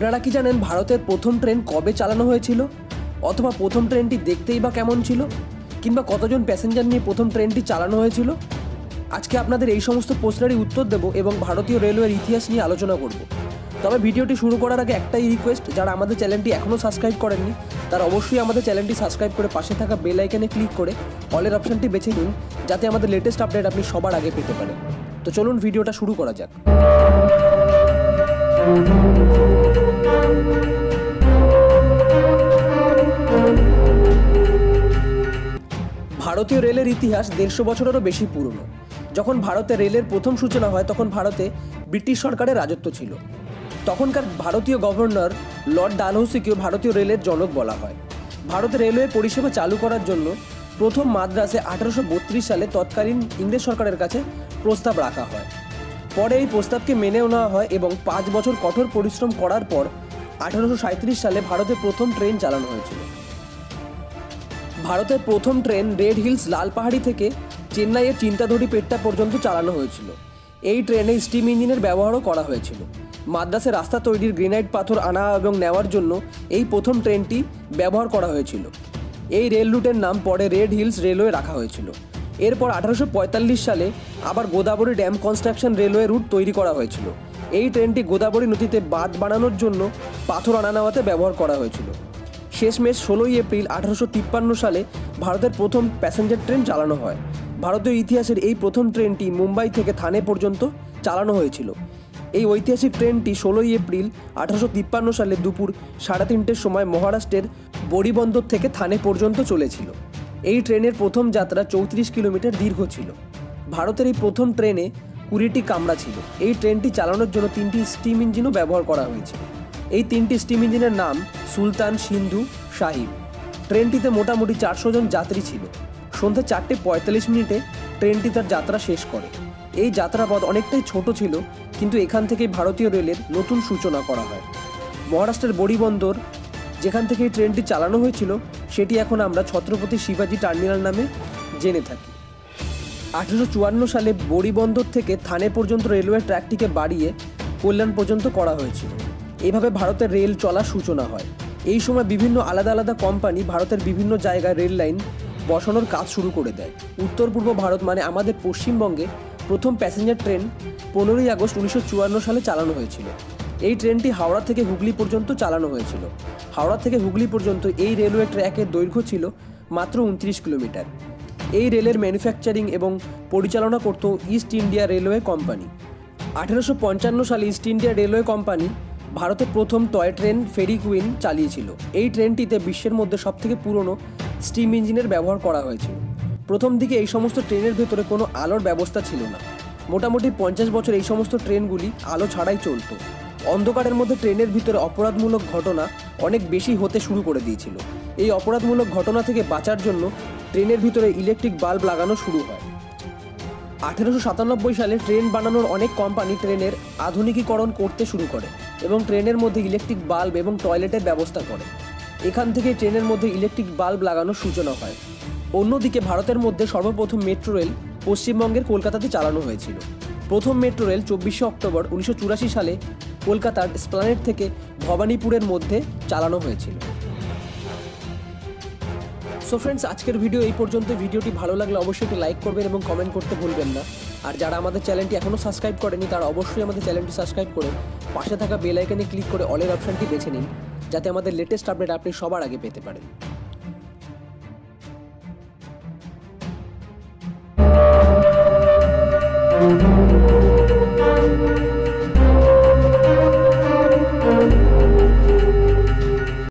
আপনারা কি জানেন ভারতের প্রথম ট্রেন কবে চালানো হয়েছিল? অথবা প্রথম ট্রেনটি দেখতেই বা কেমন ছিল? কিংবা কতজন প্যাসেঞ্জার নিয়ে প্রথম ট্রেনটি চালানো হয়েছিল? আজকে আপনাদের এই সমস্ত প্রশ্নেরই উত্তর দেব এবং ভারতীয় রেলওয়ের ইতিহাস নিয়ে আলোচনা করব। তবে ভিডিওটি শুরু করার আগে একটাই রিকোয়েস্ট যারা আমাদের চ্যানেলটি এখনও সাবস্ক্রাইব করেননি, তারা অবশ্যই আমাদের চ্যানেলটি সাবস্ক্রাইব করে পাশে থাকা বেল আইকনে ক্লিক করে অলের অপশনটি বেছে নিন, যাতে আমাদের লেটেস্ট আপডেট আপনি সবার আগে পেতে পারেন। তো চলুন ভিডিওটা শুরু করা যাক। ভারতীয় রেলের ইতিহাস দেড়শো বছরেরও বেশি পুরনো। যখন ভারতে রেলের প্রথম সূচনা হয়, তখন ভারতে ব্রিটিশ সরকারের রাজত্ব ছিল। তখনকার ভারতীয় গভর্নর লর্ড ডালহৌসিকেও ভারতীয় রেলের জনক বলা হয়। ভারতে রেলওয়ে পরিষেবা চালু করার জন্য প্রথম মাদ্রাসে আঠারোশো বত্রিশ সালে তৎকালীন ইংরেজ সরকারের কাছে প্রস্তাব রাখা হয়। পরে এই প্রস্তাবকে মেনেও নেওয়া হয় এবং পাঁচ বছর কঠোর পরিশ্রম করার পর আঠারোশো সালে ভারতে প্রথম ট্রেন চালানো হয়েছিল। ভারতের প্রথম ট্রেন রেড হিলস লাল পাহাড়ি থেকে চেন্নাইয়ের চিন্তাধরি পেট্টা পর্যন্ত চালানো হয়েছিল। এই ট্রেনে স্টিম ইঞ্জিনের ব্যবহারও করা হয়েছিল। মাদ্রাসে রাস্তা তৈরির গ্রেনাইট পাথর আনা এবং নেওয়ার জন্য এই প্রথম ট্রেনটি ব্যবহার করা হয়েছিল। এই রেল রুটের নাম পরে রেড হিলস রেলওয়ে রাখা হয়েছিল। এরপর আঠারোশো পঁয়তাল্লিশ সালে আবার Godavari dam construction railway route তৈরি করা হয়েছিল। এই ট্রেনটি গোদাবরী নদীতে বাঁধ বানানোর জন্য পাথর আনা নেওয়াতে ব্যবহার করা হয়েছিল। শেষমেশ ষোলোই এপ্রিল আঠারোশো তিপ্পান্ন সালে ভারতের প্রথম প্যাসেঞ্জার ট্রেন চালানো হয়। ভারতীয় ইতিহাসের এই প্রথম ট্রেনটি মুম্বাই থেকে থানে পর্যন্ত চালানো হয়েছিল। এই ঐতিহাসিক ট্রেনটি ষোলোই এপ্রিল আঠারোশো তিপ্পান্ন সালে দুপুর সাড়ে তিনটের সময় মহারাষ্ট্রের বড়িবন্দর থেকে থানে পর্যন্ত চলেছিল। এই ট্রেনের প্রথম যাত্রা চৌত্রিশ কিলোমিটার দীর্ঘ ছিল। ভারতের এই প্রথম ট্রেনে কুড়িটি কামরা ছিল। এই ট্রেনটি চালানোর জন্য তিনটি স্টিম ইঞ্জিনও ব্যবহার করা হয়েছে। এই তিনটি স্টিম ইঞ্জিনের নাম সুলতান সিন্ধু সাহিব। ট্রেনটিতে মোটামুটি চারশো জন যাত্রী ছিল। সন্ধ্যে চারটে পঁয়তাল্লিশ মিনিটে ট্রেনটি তার যাত্রা শেষ করে। এই যাত্রাপথ অনেকটাই ছোট ছিল, কিন্তু এখান থেকেই ভারতীয় রেলের নতুন সূচনা করা হয়। মহারাষ্ট্রের বড়িবন্দর, যেখান থেকে এই ট্রেনটি চালানো হয়েছিল, সেটি এখন আমরা ছত্রপতি শিবাজি টার্মিনাল নামে জেনে থাকি। আঠেরোশো চুয়ান্ন সালে বড়িবন্দর থেকে থানে পর্যন্ত রেলওয়ে ট্র্যাকটিকে বাড়িয়ে কল্যাণ পর্যন্ত করা হয়েছিল। এভাবে ভারতের রেল চলার সূচনা হয়। এই সময় বিভিন্ন আলাদা আলাদা কোম্পানি ভারতের বিভিন্ন জায়গায় রেল লাইন বসানোর কাজ শুরু করে দেয়। উত্তর পূর্ব ভারত মানে আমাদের পশ্চিমবঙ্গে প্রথম প্যাসেঞ্জার ট্রেন পনেরোই আগস্ট উনিশশো চুয়ান্ন সালে চালানো হয়েছিল। এই ট্রেনটি হাওড়া থেকে হুগলি পর্যন্ত চালানো হয়েছিল। হাওড়া থেকে হুগলি পর্যন্ত এই রেলওয়ে ট্র্যাকের দৈর্ঘ্য ছিল মাত্র উনত্রিশ কিলোমিটার। এই রেলের ম্যানুফ্যাকচারিং এবং পরিচালনা করত ইস্ট ইন্ডিয়া রেলওয়ে কোম্পানি। আঠেরোশো পঞ্চান্ন সালে ইস্ট ইন্ডিয়া রেলওয়ে কোম্পানি ভারতের প্রথম টয় ট্রেন ফেরি কুইন চালিয়েছিল। এই ট্রেনটিতে বিশ্বের মধ্যে সবথেকে পুরনো স্টিম ইঞ্জিনের ব্যবহার করা হয়েছিল। প্রথম দিকে এই সমস্ত ট্রেনের ভেতরে কোনো আলোর ব্যবস্থা ছিল না। মোটামুটি পঞ্চাশ বছর এই সমস্ত ট্রেনগুলি আলো ছাড়াই চলত। অন্ধকারের মধ্যে ট্রেনের ভিতরে অপরাধমূলক ঘটনা অনেক বেশি হতে শুরু করে দিয়েছিল। এই অপরাধমূলক ঘটনা থেকে বাঁচার জন্য ট্রেনের ভিতরে ইলেকট্রিক বাল্ব লাগানো শুরু হয়। আঠেরোশো সাতানব্বই সালে ট্রেন বানানোর অনেক কোম্পানি ট্রেনের আধুনিকীকরণ করতে শুরু করে এবং ট্রেনের মধ্যে ইলেকট্রিক বাল্ব এবং টয়লেটের ব্যবস্থা করে। এখান থেকে ট্রেনের মধ্যে ইলেকট্রিক বাল্ব লাগানোর সূচনা হয়। অন্যদিকে ভারতের মধ্যে সর্বপ্রথম মেট্রো রেল পশ্চিমবঙ্গের কলকাতাতে চালানো হয়েছিল। প্রথম মেট্রো রেল চব্বিশে অক্টোবর উনিশশো চুরাশি সালে কলকাতার স্প্লানেট থেকে ভবানীপুরের মধ্যে চালানো হয়েছিল। সো ফ্রেন্ডস আজকের ভিডিও এই পর্যন্ত ভিডিওটি ভালো লাগলে অবশ্যই একটি লাইক করবেন এবং কমেন্ট করতে ভুলবেন না আর যারা আমাদের চ্যানেলটি এখনও সাবস্ক্রাইব করেনি, তারা অবশ্যই আমাদের চ্যানেলটি সাবস্ক্রাইব করে পাশে থাকা বেল আইকনে ক্লিক করে অলের অপশানটি বেছে নিন, যাতে আমাদের লেটেস্ট আপডেট আপনি সবার আগে পেতে পারেন